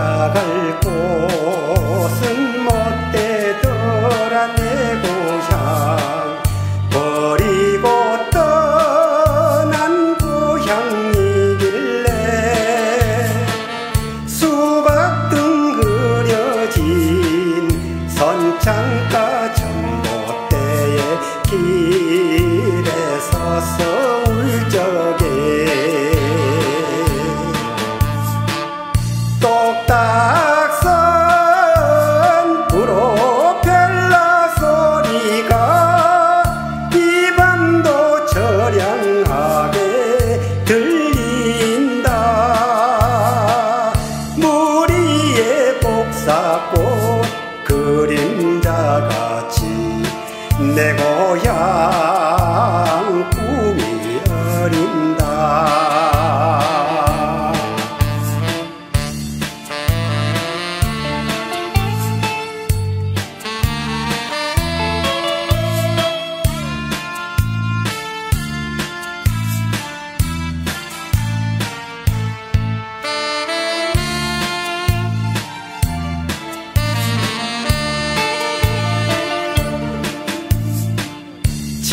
나갈 곳은 못되더라 내 고향. 버리고 떠난 고향이길래 수박 등 그려진 선창가 전봇대의 길에 서서 내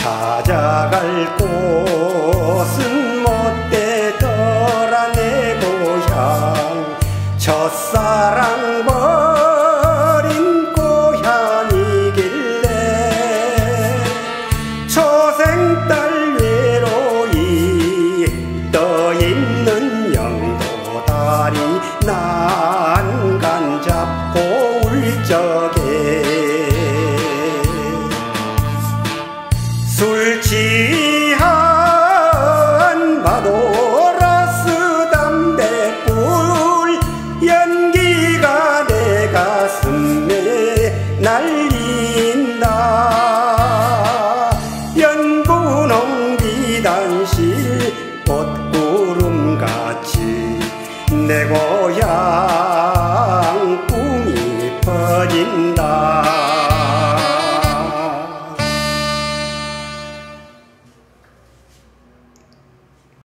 찾아갈 곳은 못되더라 내 고향. 첫사랑 버린 고향이길래 초생 딸 외로이 떠있는 영도 다리 난간 잡고 울적 비단실 꽃구름같이 내고